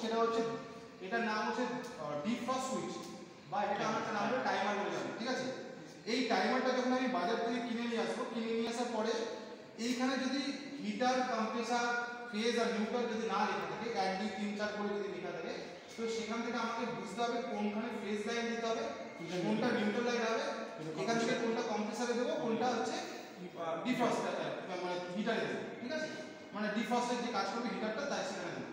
সেটা হচ্ছে এটার নাম হচ্ছে ডিফ্রস্ট সুইচ বা এটা আমার একটা নাম হলো টাইমার বলে যাবে ঠিক আছে? এই টাইমারটা যখন আমি বাজার থেকে কিনে নিয়ে আসব কিনে নিয়ে আসার পরে এইখানে যদি হিটার কম্প্রেসার ফেজ আর নিউট্রাল যদি না লেখা থাকে এক দুই তিন চার করে যদি লেখা থাকে তো সেখান থেকে আমাকে বুঝতে হবে কোনখানে ফেজ লাইন দিতে হবে কোনটা নিউট্রাল লাইন হবে এখান থেকে কোনটা কম্প্রেসারে দেবো কোনটা হচ্ছে ডিফ্রস্ট মানে হিটারে দেবো ঠিক আছে? মানে ডিফ্রস্টের যে কাজ করবে হিটারটা তাই সেখানে দেবো।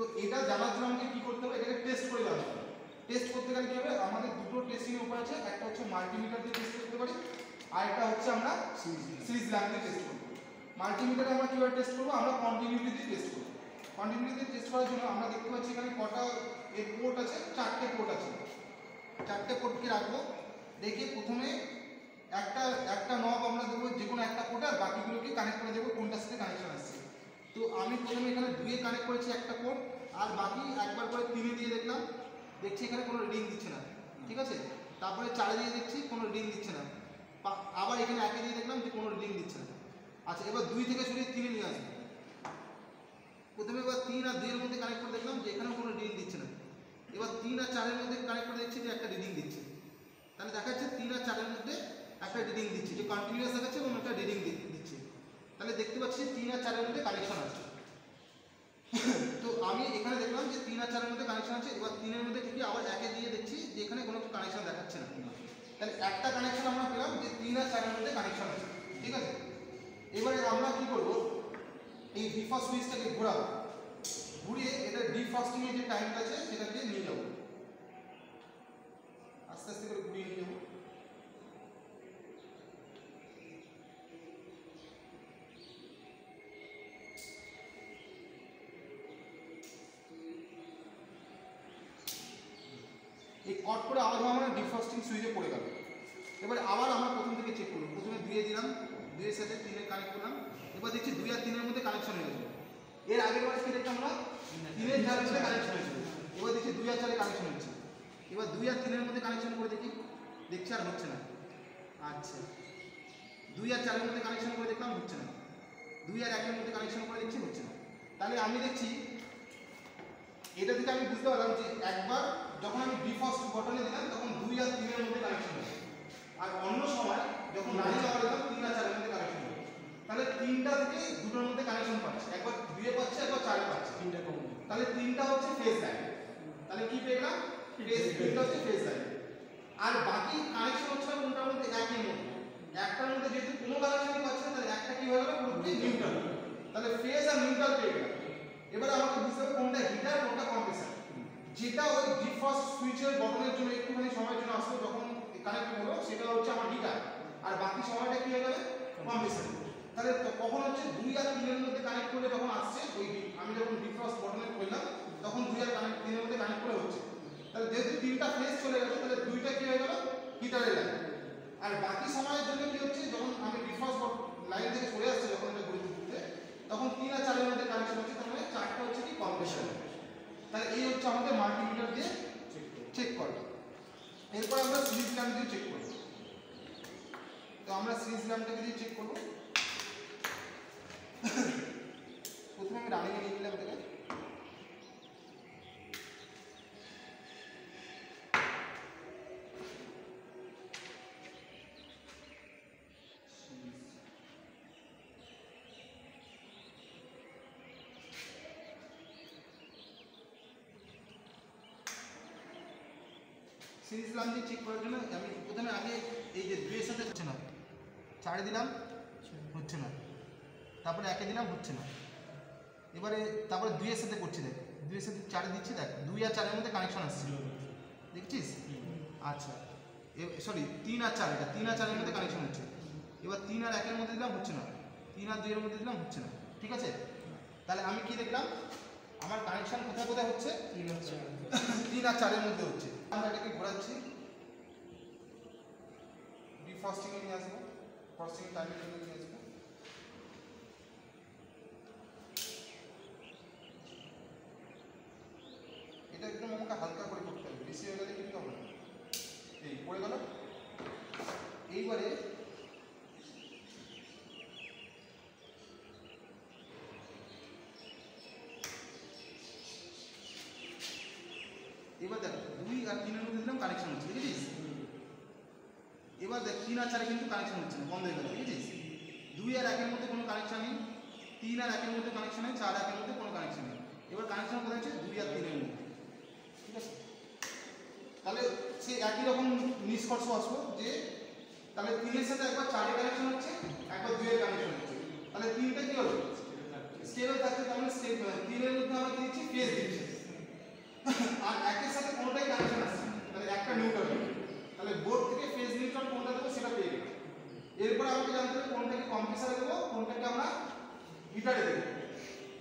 তো এটা জানার জন্য আমাকে কি করতে হবে? এটাকে টেস্ট করে জানতে হবে। টেস্ট করতে গেলে কি হবে? আমাদের দুটো টেস্টিং এর উপর আছে। একটা হচ্ছে মাল্টিমিটার দিয়ে টেস্ট করতে পারি আর একটা হচ্ছে আমরা সিরিজ ল্যাম্প দিয়ে টেস্ট করব। মাল্টিমিটারে আমরা কীভাবে টেস্ট করব? আমরা কন্টিনিউটি দিয়ে টেস্ট করব। কন্টিনিউটি দিয়ে টেস্ট করার জন্য আমরা দেখতে পাচ্ছি এখানে কটা এর পোর্ট আছে চারটে পোর্ট আছে। চারটে পোর্টকে রাখব দেখে প্রথমে একটা একটা নব আমরা দেবো যে কোনো একটা পোর্টে আর বাকিগুলোকে কানেক্ট করে দেবো কোনটার সাথে কানেকশন আসছে। তো আমি প্রথমে এখানে দুয়ে কানেক্ট করেছি একটা পোর্ট আর বাকি একবার করে তিনে দিয়ে দেখলাম, দেখছি এখানে কোনো রিডিং দিচ্ছে না, ঠিক আছে? তারপরে চারে দিয়ে দেখছি কোনো রিডিং দিচ্ছে না আবার এখানে একে দিয়ে দেখলাম যে কোনো রিডিং দিচ্ছে না। আচ্ছা এবার দুই থেকে সরিয়ে তিনে নিয়ে আসব। প্রথমে এবার তিন আর দুইয়ের মধ্যে কানেক্ট করে দেখলাম যে এখানেও কোনো রিডিং দিচ্ছে না। এবার তিন আর চারের মধ্যে কানেক্ট করে দেখছি যে একটা রিডিং দিচ্ছে। তাহলে দেখা যাচ্ছে তিন আর চারের মধ্যে একটা রিডিং দিচ্ছে, যে কন্টিনিউয়াস দেখাচ্ছে এবং একটা রিডিং দিচ্ছে। তাহলে দেখতে পাচ্ছি তিন আর চারের মধ্যে কানেকশন আছে। তো আমি এখানে দেখলাম যে তিন আর চারের মধ্যে কানেকশন আছে, এবার তিনের মধ্যে ঠিকই আবার একে দিয়ে দেখছি যে এখানে কোনো কানেকশন দেখাচ্ছে না। তাহলে একটা কানেকশন আমরা পেলাম যে তিন আর চারের মধ্যে কানেকশন আছে, ঠিক আছে? এবারে আমরা কি করব? এই ডিফাস্ট সুইচটাকে ঘোরাবো। ঘুরিয়ে এটা ডিফাস্টিং এর যে টাইমটা আছে, সেটাকে নিয়ে যাব আস্তে আস্তে করে ঘুরিয়ে নিয়ে যাব এই কট করে আবার আমরা ডিফ্রস্টিং সুইচে পড়ে গেল। এবারে আবার আমরা প্রথম থেকে চেক করব প্রথমে দুইয়ে দিলাম, দুইয়ের সাথে তিনে কানেক্ট করলাম। এবার দেখছি দুই আর তিনের মধ্যে কানেকশন হয়ে গেছে। এর আগের বার দেখলাম আমরা? তিনের চারের মধ্যে কানেকশন হয়েছিল এবার দেখছি দুই আর চারে কানেকশন হচ্ছে এবার দুই আর তিনের মধ্যে কানেকশন করে দেখি। দেখছি আর হচ্ছে না। আচ্ছা। দুই আর চারের মধ্যে কানেকশন করে দেখলাম হচ্ছে না। দুই আর একের মধ্যে কানেকশন করে দেখছি হচ্ছে না। তাহলে আমি দেখছি, এটা থেকে আমি বুঝতে পারলাম যে একবার যখন আমি ডিফাস্ট বটনে দিলাম তখন দুই আর তিনের মধ্যে কানেকশন হবে। আর অন্য সময় যখন নাড়িয়ে আবার দিলাম তিন আর চারের মধ্যে কানেকশন হবে। তাহলে তিনটা থেকে দুটোর মধ্যে কানেকশন পাচ্ছে। একবার দুয়ে পাচ্ছে একবার চারে পাচ্ছে। তিনটা কমন তাহলে তিনটা হচ্ছে ফেজ লাইন তাহলে কি পেলাম ফেজ তিনটা হচ্ছে ফেজ লাইন আর বাকি কানেকশন হচ্ছে কোনটার মধ্যে? একই মধ্যে। একটার মধ্যে যেহেতু কোনো কানেকশনই পাচ্ছে না তাহলে একটা কি হয়ে গেল পুরোপুরি নিউট্রাল তাহলে ফেজ আর নিউট্রাল পেয়ে গেলাম। এবার বুঝতে হবে কোনটা হিটার কোনটা কম্প্রেসার যেটা ওই ডিফ্রস্ট সুইচের বটনের জন্য একটুখানি সময়ের জন্য আসলো যখন কানেক্ট হলো সেটা হচ্ছে আমার ডিটার আর বাকি সময়টা কি হয়ে যাবে কম্প্রেসার তাহলে কখন হচ্ছে দুই আর তিনের মধ্যে কানেক্ট করে যখন আসছে ওই আমি যখন ডিফ্রস্ট বটনে করলাম তখন দুই আর কানেক্ট তিনের মধ্যে কানেক্ট করে হচ্ছে। তাহলে যেহেতু তিনটা ফেজ চলে গেছে তাহলে দুইটা কি হয়ে গেল? হিটারে লাগে আর বাকি সময়ের জন্য কি হচ্ছে যখন আমি ডিফ্রস্ট লাইন থেকে সরে আসছে যখন এটা ঘুরতে ঘুরতে তখন তিন আর চারের মধ্যে কানেকশন হচ্ছে তার মানে চারটা হচ্ছে কি কম্প্রেশন তাহলে এই হচ্ছে আমাদের মাল্টিমিটার দিয়ে চেক করা এরপর আমরা সিরিজ নাম দিয়ে চেক করব। তো আমরা সিরিজ নামটাকে দিয়ে চেক করব। প্রথমে আমি রানিং নিয়ে নিলাম এটাকে সিরিজ ল্যাম্প দিয়ে চেক করার জন্য আমি প্রথমে আগে এই যে দুইয়ের সাথে হচ্ছে না। চারে দিলাম হচ্ছে না। তারপরে একে দিলাম হচ্ছে না। এবারে তারপরে দুইয়ের সাথে করছি দেখ। দুইয়ের সাথে চারে দিচ্ছি দেখ। দুই আর চারের মধ্যে কানেকশন আসছে। দেখছিস? আচ্ছা। সরি তিন আর চার এটা। তিন আর চারের মধ্যে কানেকশন হচ্ছে। এবার তিন আর একের মধ্যে দিলাম হচ্ছে না। তিন আর দুইয়ের মধ্যে দিলাম হচ্ছে না। ঠিক আছে? তাহলে আমি কি দেখলাম? আমার কানেকশন কোথায় কোথায় হচ্ছে? তিন আর চারের মধ্যে হচ্ছে। আমরা এটাকে ঘোরাচ্ছি। ডিফ্রস্টিং এ নিয়ে আসব। ফ্রস্টিং টাইমের জন্য নিয়ে আসব। এটা একদম আমাকে হালকা করে করতে হবে। বেশি হয়ে গেলে কিন্তু হবে না। এই, পড়ে গেল। এইবারে এবার দেখ আর তিনের মধ্যে দিলাম কানেকশন হচ্ছে দেখেছিস এবার দেখ, তিন আর চারে কিন্তু কানেকশন হচ্ছে না, বন্ধ হয়ে গেল দেখেছিস দুই আর একের মধ্যে কোনো কানেকশন নেই, তিন আর একের মধ্যে কানেকশন নেই, চার একের মধ্যে কোনো কানেকশন নেই। এবার কানেকশন কোথায় হচ্ছে? দুই আর তিনের মধ্যে, ঠিক আছে? তাহলে সে একই রকম নিষ্কর্ষ আসব যে, তাহলে তিনের সাথে একবার চারের কানেকশন হচ্ছে, একবার দুইয়ের কানেকশন হচ্ছে। তাহলে তিনটা কি হলো স্কেলও থাকছে, তার মানে স্কেল তিনের মধ্যে আমরা কি দিচ্ছি? ফেজ দিচ্ছি। আর একের সাথে কোনোটাই কানেকশন আসছে তাহলে একটা নিউট্রাল তাহলে বোর্ড থেকে ফেজ নিউট্রাল কোনটা দেবো সেটা পেয়ে গেলাম। এরপর আমাকে জানতে হবে কোনটাকে কম্প্রেসারে দেবো কোনটাকে আমরা হিটারে দেবো।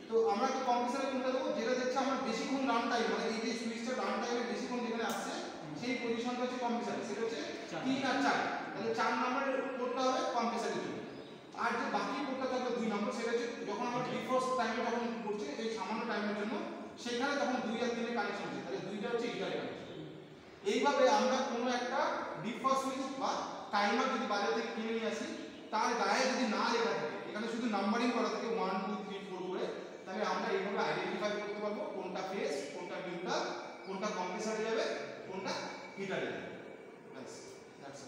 তো আমরা কি কম্প্রেসারে কোনটা দেবো? যেটা দেখছে আমার বেশিক্ষণ রান টাইম মানে এই যে সুইচটা রান টাইমে বেশিক্ষণ যেখানে আসছে সেই পজিশনটা হচ্ছে কম্প্রেসারে সেটা হচ্ছে। তিন আর চার। তাহলে চার নম্বরের কোডটা হবে কম্প্রেসারের জন্য। আর যে বাকি কোডটা থাকবে দুই নম্বর সেটা হচ্ছে যখন আমার ডিফ্রস্ট টাইমে যখন করছে এই সামান্য টাইমের জন্য সেখানে তখন দুই আর তিনের কানেকশন হচ্ছে তাহলে দুইটা হচ্ছে হিটারে কানেকশন এইভাবে আমরা কোনো একটা ডিফ্রস্ট সুইচ বা টাইমার যদি বাজার থেকে কিনে নিয়ে আসি, তার গায়ে যদি না লেখা থাকে, এখানে শুধু নাম্বারিং করা থাকে ওয়ান টু থ্রি ফোর করে, তাহলে আমরা এইভাবে আইডেন্টিফাই করতে পারব কোনটা ফেস কোনটা নিউট্রাল কোনটা কম্প্রেসারে যাবে, কোনটা হিটারে যাবে। ব্যাস দ্যাটস